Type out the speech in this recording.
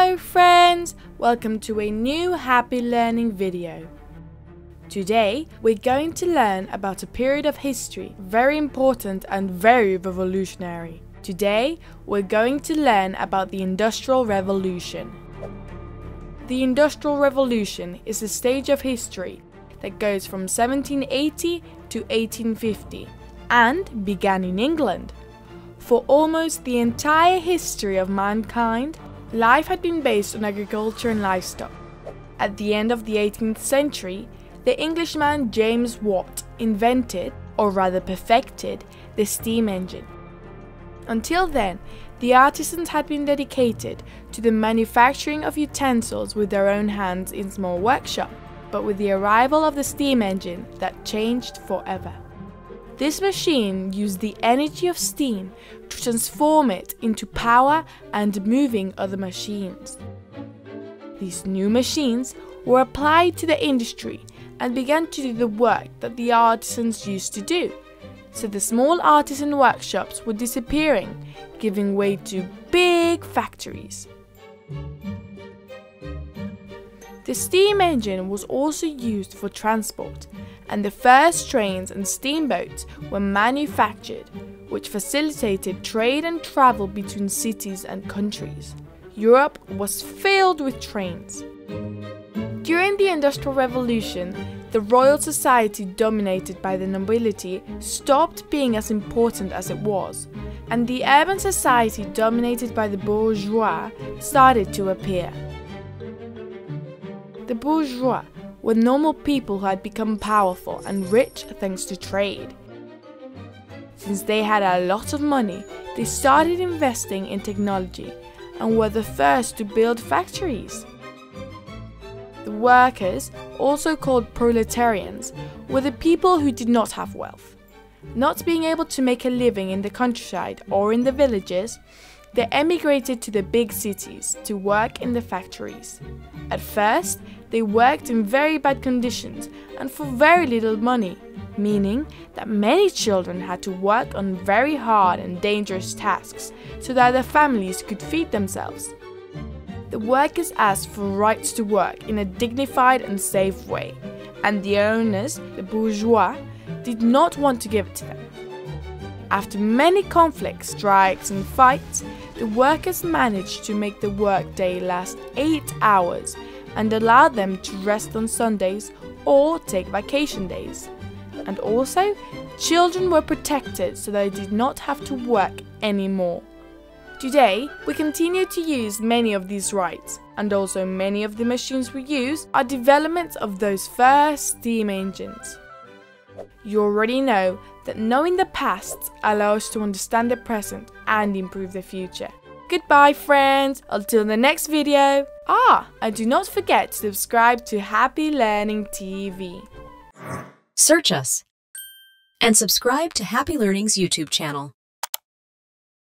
Hello friends! Welcome to a new Happy Learning video. Today we're going to learn about a period of history very important and very revolutionary. Today we're going to learn about the Industrial Revolution. The Industrial Revolution is a stage of history that goes from 1780 to 1850 and began in England. For almost the entire history of mankind, Life had been based on agriculture and livestock. At the end of the 18th century, the Englishman James Watt invented, or rather perfected, the steam engine. Until then, the artisans had been dedicated to the manufacturing of utensils with their own hands in small workshops, but with the arrival of the steam engine, that changed forever. This machine used the energy of steam to transform it into power and moving other machines. These new machines were applied to the industry and began to do the work that the artisans used to do. So the small artisan workshops were disappearing, giving way to big factories. The steam engine was also used for transport and the first trains and steamboats were manufactured, which facilitated trade and travel between cities and countries. Europe was filled with trains. During the Industrial Revolution, the Royal Society, dominated by the nobility, stopped being as important as it was, and the urban society, dominated by the bourgeois, started to appear. The bourgeois were normal people who had become powerful and rich thanks to trade. Since they had a lot of money, they started investing in technology and were the first to build factories. The workers, also called proletarians, were the people who did not have wealth. Not being able to make a living in the countryside or in the villages, they emigrated to the big cities to work in the factories. At first, they worked in very bad conditions and for very little money, meaning that many children had to work on very hard and dangerous tasks so that their families could feed themselves. The workers asked for rights to work in a dignified and safe way, and the owners, the bourgeois, did not want to give it to them. After many conflicts, strikes, and fights, the workers managed to make the workday last 8 hours and allowed them to rest on Sundays or take vacation days. And also, children were protected so they did not have to work anymore. Today, we continue to use many of these rights, and also many of the machines we use are developments of those first steam engines. You already know that knowing the past allows us to understand the present and improve the future. Goodbye friends, until the next video. Ah, and do not forget to subscribe to Happy Learning TV. Search us and subscribe to Happy Learning's YouTube channel.